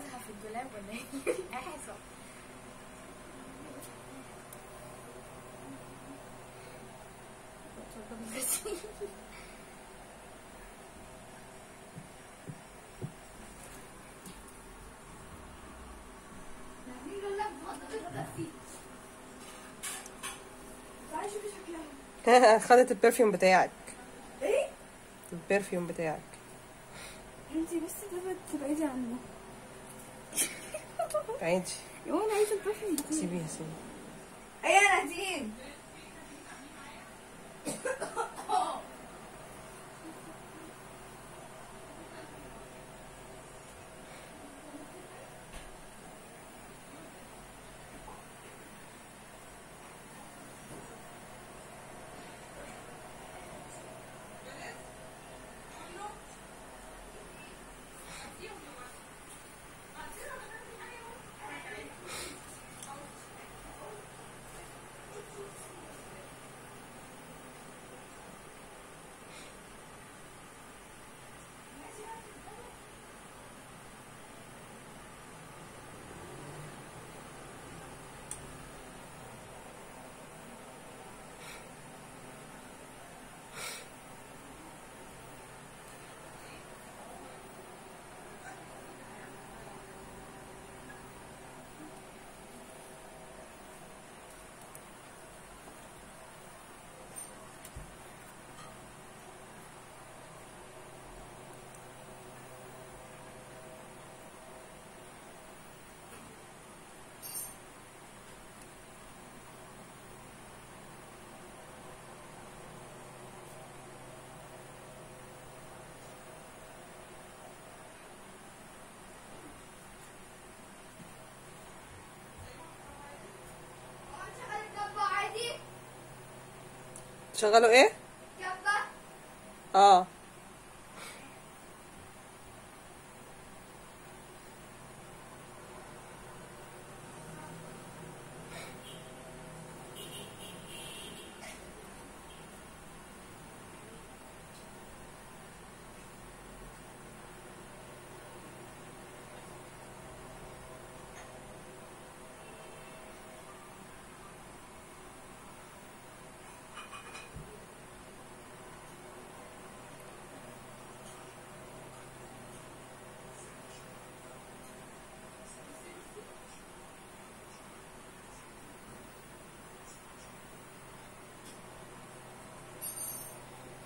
ازهى في الدولاب ولا إيه؟ احسن تعالي شوفي شكلها خدت البرفيوم بتاعك إيه؟ البرفيوم بتاعك أنتي بس تبعد تبعدي عنه Entende? Eu 是 شغلوا إيه؟ آه